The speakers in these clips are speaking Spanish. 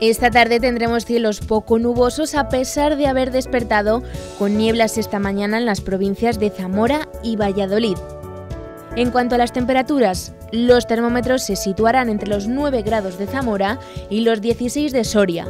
Esta tarde tendremos cielos poco nubosos a pesar de haber despertado con nieblas esta mañana en las provincias de Zamora y Valladolid. En cuanto a las temperaturas, los termómetros se situarán entre los 9 grados de Zamora y los 16 de Soria.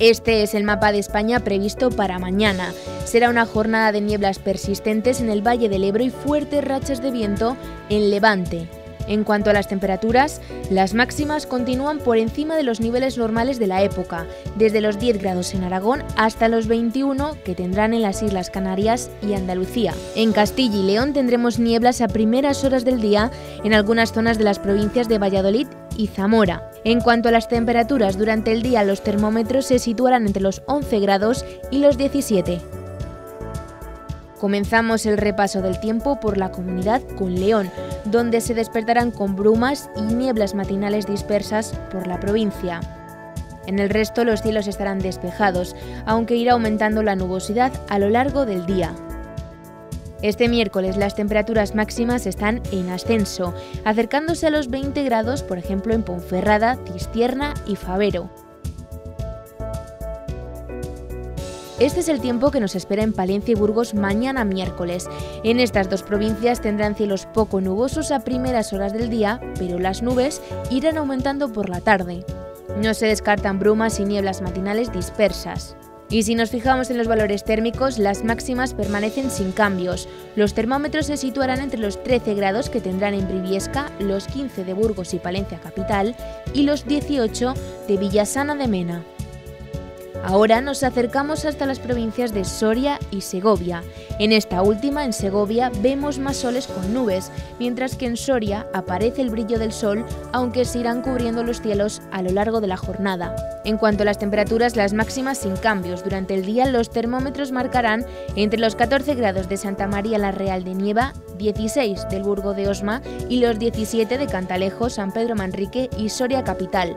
Este es el mapa de España previsto para mañana. Será una jornada de nieblas persistentes en el Valle del Ebro y fuertes rachas de viento en Levante. En cuanto a las temperaturas, las máximas continúan por encima de los niveles normales de la época, desde los 10 grados en Aragón hasta los 21 que tendrán en las Islas Canarias y Andalucía. En Castilla y León tendremos nieblas a primeras horas del día en algunas zonas de las provincias de Valladolid y Zamora. En cuanto a las temperaturas, durante el día los termómetros se situarán entre los 11 grados y los 17. Comenzamos el repaso del tiempo por la comunidad con León, donde se despertarán con brumas y nieblas matinales dispersas por la provincia. En el resto los cielos estarán despejados, aunque irá aumentando la nubosidad a lo largo del día. Este miércoles las temperaturas máximas están en ascenso, acercándose a los 20 grados, por ejemplo, en Ponferrada, Cistierna y Favero. Este es el tiempo que nos espera en Palencia y Burgos mañana miércoles. En estas dos provincias tendrán cielos poco nubosos a primeras horas del día, pero las nubes irán aumentando por la tarde. No se descartan brumas y nieblas matinales dispersas. Y si nos fijamos en los valores térmicos, las máximas permanecen sin cambios. Los termómetros se situarán entre los 13 grados que tendrán en Briviesca, los 15 de Burgos y Palencia capital y los 18 de Villasana de Mena. Ahora nos acercamos hasta las provincias de Soria y Segovia. En esta última, en Segovia, vemos más soles con nubes, mientras que en Soria aparece el brillo del sol, aunque se irán cubriendo los cielos a lo largo de la jornada. En cuanto a las temperaturas, las máximas sin cambios. Durante el día los termómetros marcarán entre los 14 grados de Santa María la Real de Nieva, 16 del Burgo de Osma y los 17 de Cantalejo, San Pedro Manrique y Soria Capital.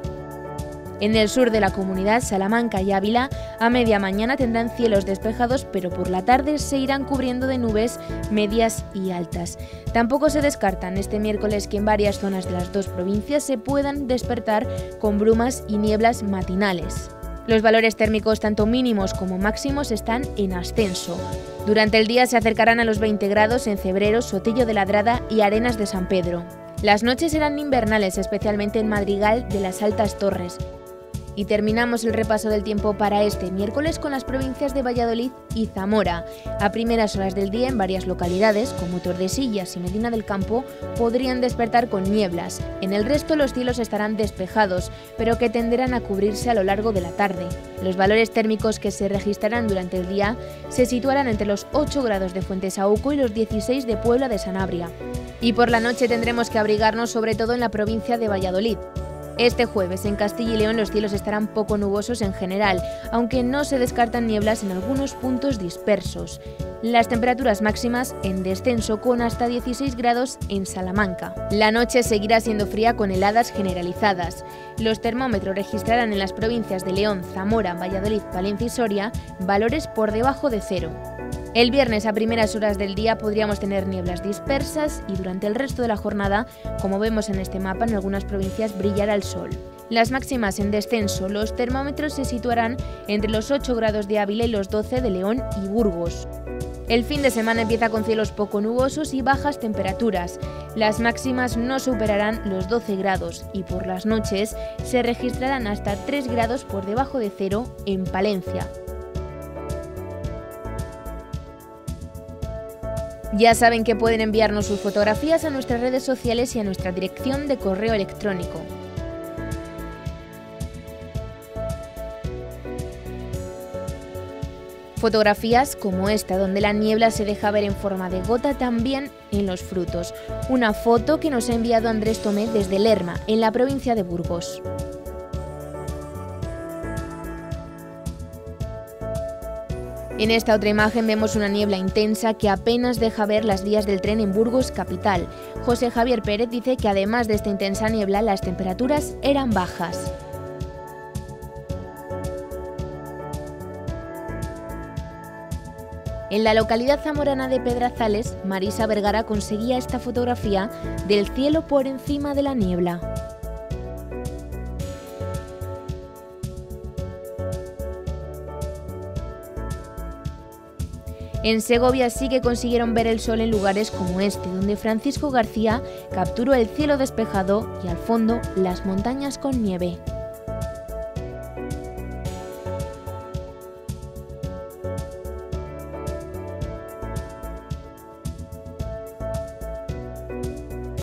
En el sur de la comunidad, Salamanca y Ávila, a media mañana tendrán cielos despejados, pero por la tarde se irán cubriendo de nubes medias y altas. Tampoco se descartan este miércoles que en varias zonas de las dos provincias se puedan despertar con brumas y nieblas matinales. Los valores térmicos tanto mínimos como máximos están en ascenso. Durante el día se acercarán a los 20 grados en Cebrero, Sotillo de Ladrada y Arenas de San Pedro. Las noches serán invernales, especialmente en Madrigal de las Altas Torres, y terminamos el repaso del tiempo para este miércoles con las provincias de Valladolid y Zamora. A primeras horas del día en varias localidades, como Tordesillas y Medina del Campo, podrían despertar con nieblas. En el resto los cielos estarán despejados, pero que tenderán a cubrirse a lo largo de la tarde. Los valores térmicos que se registrarán durante el día se situarán entre los 8 grados de Fuentesauco y los 16 de Puebla de Sanabria. Y por la noche tendremos que abrigarnos sobre todo en la provincia de Valladolid. Este jueves en Castilla y León los cielos estarán poco nubosos en general, aunque no se descartan nieblas en algunos puntos dispersos. Las temperaturas máximas en descenso con hasta 16 grados en Salamanca. La noche seguirá siendo fría con heladas generalizadas. Los termómetros registrarán en las provincias de León, Zamora, Valladolid, Palencia y Soria valores por debajo de cero. El viernes a primeras horas del día podríamos tener nieblas dispersas y durante el resto de la jornada, como vemos en este mapa, en algunas provincias brillará el sol. Las máximas en descenso, los termómetros se situarán entre los 8 grados de Ávila y los 12 de León y Burgos. El fin de semana empieza con cielos poco nubosos y bajas temperaturas. Las máximas no superarán los 12 grados y por las noches se registrarán hasta 3 grados por debajo de cero en Palencia. Ya saben que pueden enviarnos sus fotografías a nuestras redes sociales y a nuestra dirección de correo electrónico. Fotografías como esta, donde la niebla se deja ver en forma de gota también en los frutos. Una foto que nos ha enviado Andrés Tomé desde Lerma, en la provincia de Burgos. En esta otra imagen vemos una niebla intensa que apenas deja ver las vías del tren en Burgos capital. José Javier Pérez dice que además de esta intensa niebla las temperaturas eran bajas. En la localidad zamorana de Pedrazales, Marisa Vergara conseguía esta fotografía del cielo por encima de la niebla. En Segovia sí que consiguieron ver el sol en lugares como este, donde Francisco García capturó el cielo despejado y al fondo las montañas con nieve.